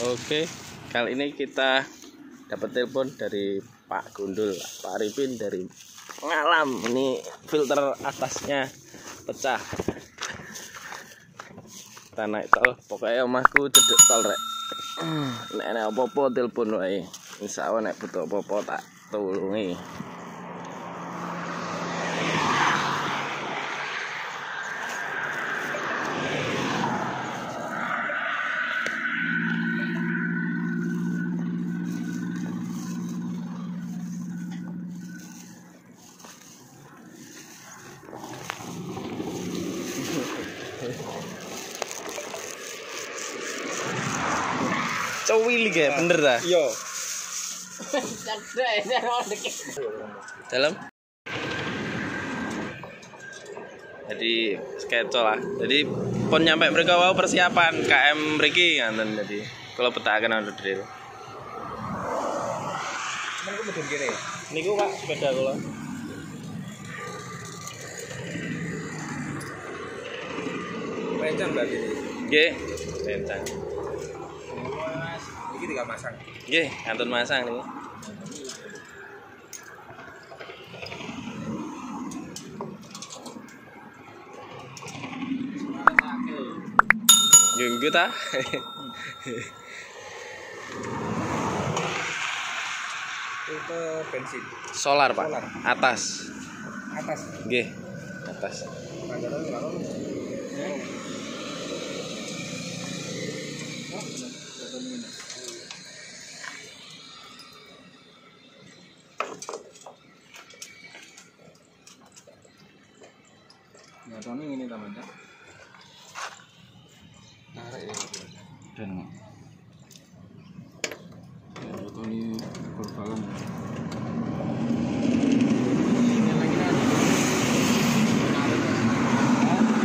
Oke, kali ini kita dapat telepon dari Pak Gundul, Pak Arifin dari Ngalam. Ini filter atasnya pecah. Kita naik tol, pokoknya omahku cedek tol rek. Nek nek apa-apa telepon wae. Insya Allah nek butuh apa-apa tak tulungi. Cowil ya, bener dah. Iya. dalam jadi sketso lah jadi pun nyampe mereka wow persiapan KM mriki nganten jadi kalau petakan ada drill Cuman aku mudun kene. niku Pak sepeda kula Pencang berarti ini. nggih iki tinggal masang. nggih ngantun masang niku nggih nggih ta Itu bensin. solar Pak Solar. atas Atas. nggih atas Ya, ini korbalan.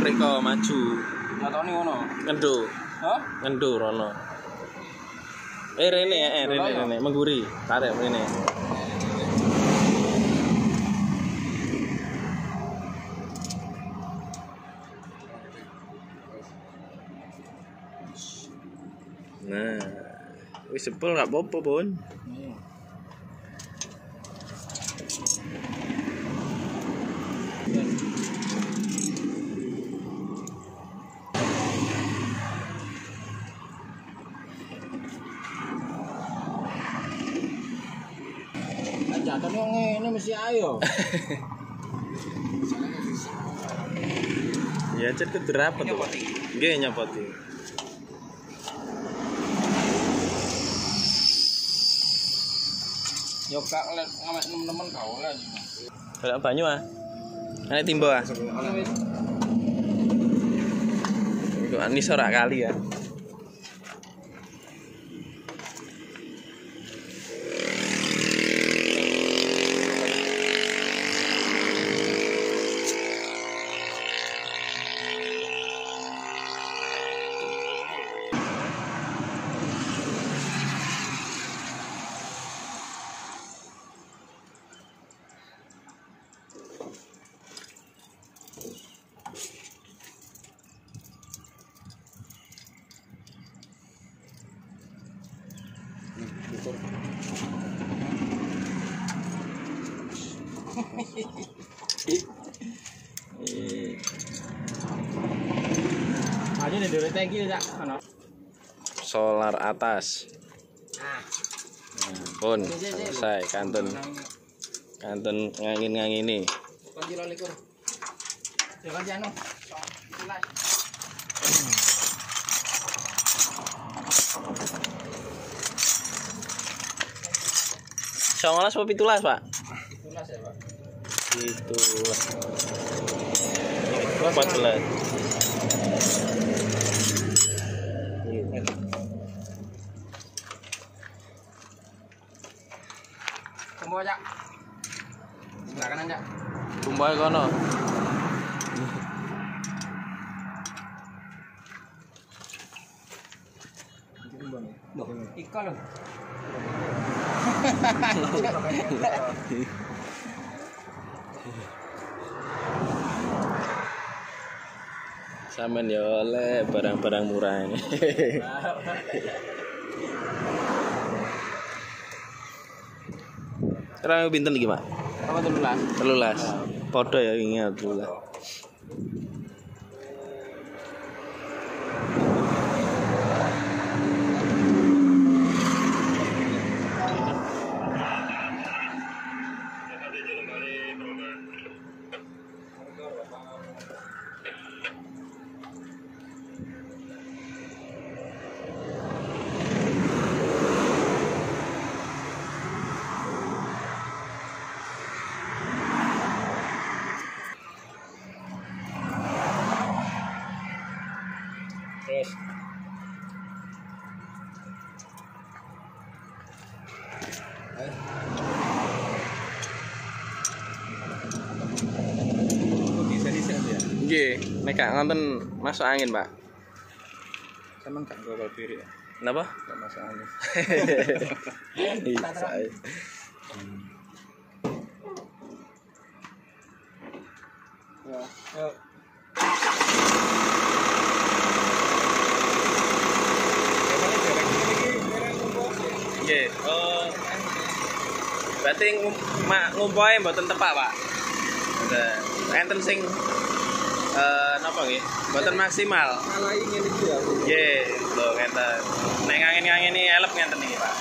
mereka maju. Nyatanya ngono. ngendu Hah? ngendu rono. Eh rene eh rene rene. Mengguri. Tarik rene sepul nggak apa-apa pun Jatuhnya ngene mesti ayo. ya cet ke berapa tuh Nggih nyopoti Yo kak lek ngamek temen-temen kau lah. Balak banyu ah. Ini timbo ah. Itu ini sorak kali ya Eh, Aja nih dari tangki ya. Solar atas. Ah, Nah, Pun selesai kantun. Kantun lo likur. Jangan Songolas apa pitulas pak? Tulas ya, Pak. Pitulas Empat belas Kumbo aja. Sebelah kanan aja. Tumbal kono Loh, Ika loh. Samen ya oleh barang-barang murah ini. Rame pinten iki, Pak? 13. 13. Padha ya wingi 13. Nggih, nek gak ngonten masuk angin, Pak. Sama enggak gua kiri ya. Kenapa? Enggak masuk angin. Bisa. Ya. Yuk. Nggih. Oh. Berarti ngum- mak ngumpoe mboten tepak, Pak. Enten sing eh napa nggih? Mboten maksimal. Ngalahi ngene iki ya. Nggih, lho ngenten. Nek ngangin-ngangini elep ngenten iki, Pak.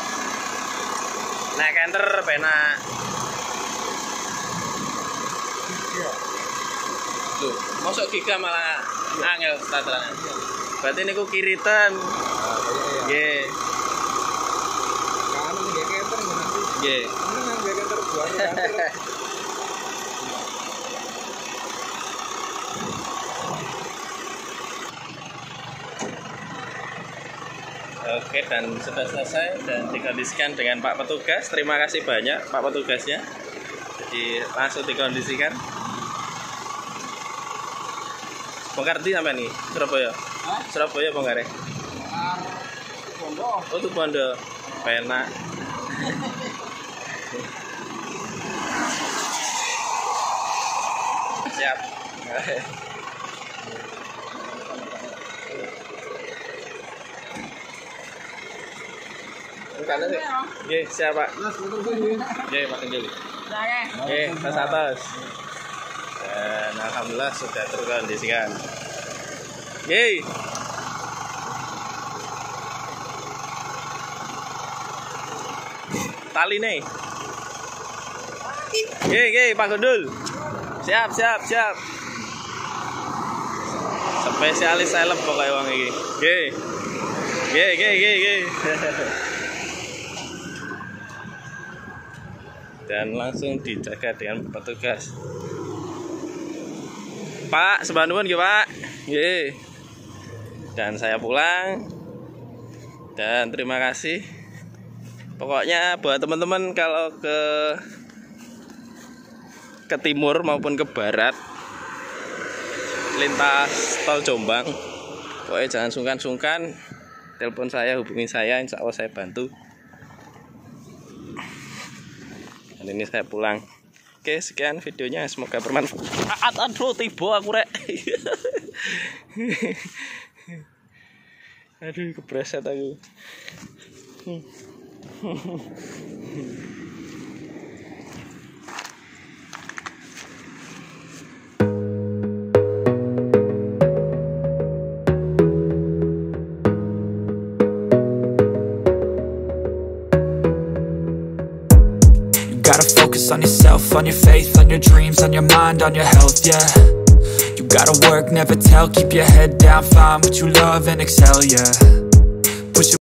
Nek kenter penak. Iya. Lho, mosok giga malah angel tataran. Berarti niku kiritan. Ah, kayak ya. Nggih, nanti. nggih. Ini nang nggak kenter buat ya. Oke dan sudah selesai dan dikondisikan dengan Pak Petugas. Terima kasih banyak Pak Petugasnya. Jadi langsung dikondisikan. Di sampai nih Surabaya. Hah? Surabaya bongkar ya. Pondok. Oh tuh Bondo. Penak. Siap. Karena sih. Oke, siap Pak. Oke, Kenjeli. Saya. Oke, tas atas. Dan alhamdulillah sudah terkondisikan. Yeay. Tali nih. Yeay, yeay, Pak Gundul. Siap, siap, siap. Spesialis helm pokoknya wong iki. Yeay. Yeay, yeay, yeay, yeay. dan langsung dijaga dengan petugas. Pak, sebantuan gitu Pak. Ye. Dan saya pulang. Dan terima kasih. Pokoknya buat teman-teman kalau ke ke timur maupun ke barat. Lintas tol Jombang, pokoknya jangan sungkan-sungkan. Telepon saya hubungi saya insya Allah saya bantu. Dan ini saya pulang. Oke sekian videonya. Semoga bermanfaat. Aduh tiba aku rek. Aduh kepreset aku focus on yourself, on your faith, on your dreams, on your mind, on your health, yeah. You gotta work, never tell, keep your head down, find what you love and excel, yeah.